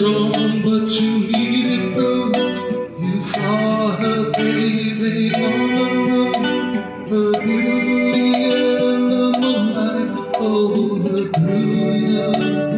was but you needed proof. You saw her baby on the roof, her beauty in the moonlight, oh, her beauty.